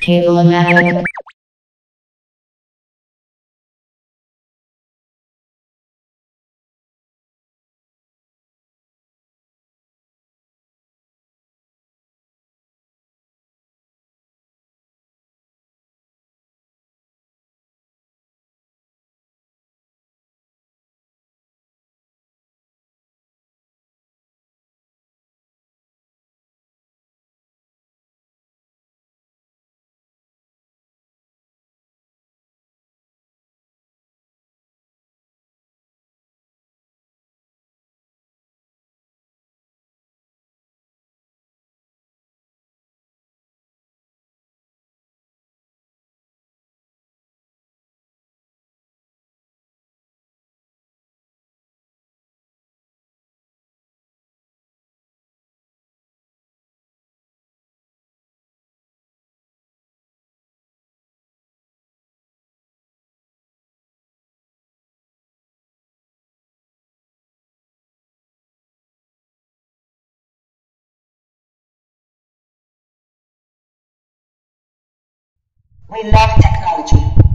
Cable-O-Matic. We love technology.